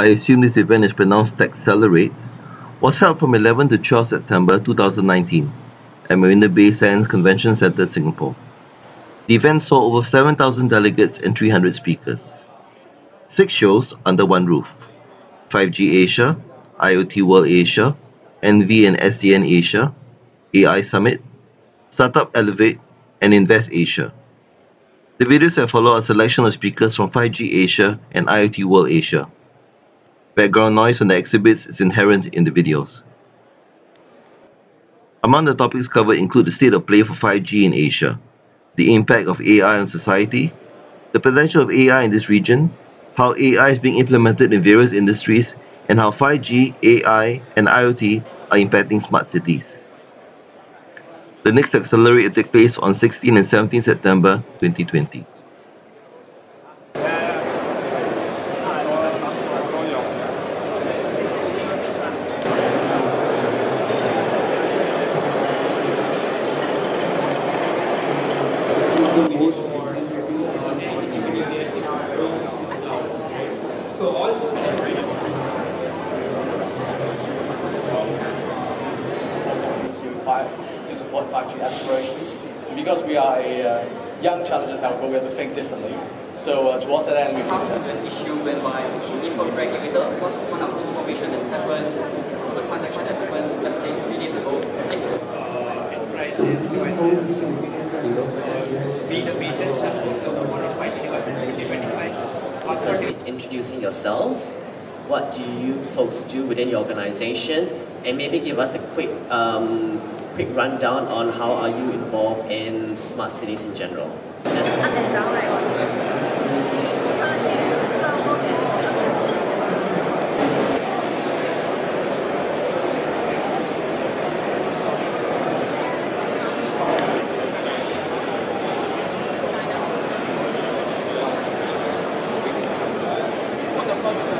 I assume this event is pronounced Tech Accelerate, was held from 11 to 12 September 2019 at Marina Bay Sands Convention Centre, Singapore. The event saw over 7,000 delegates and 300 speakers. Six shows under one roof 5G Asia, IoT World Asia, NV and SDN Asia, AI Summit, Startup Elevate, and Invest Asia. The videos have followed a selection of speakers from 5G Asia and IoT World Asia. Background noise on the exhibits is inherent in the videos. Among the topics covered include the state of play for 5G in Asia, the impact of AI on society, the potential of AI in this region, how AI is being implemented in various industries, and how 5G, AI, and IoT are impacting smart cities. The next Tech Accelerate will take place on 16 and 17 September 2020. To support 5G aspirations. Because we are a uh, young challenger telco, we have to think differently. So uh, towards that end, we comes to an issue whereby if a regulator was to find out information that happened, the transaction that happened, let's say three days ago, uh, enterprises, USS, be the major one of 5 gigabytes in 2025. Firstly, introducing yourselves. What do you folks do within your organization? And maybe give us a quick um, quick rundown on how are you involved in smart cities in general. Yes.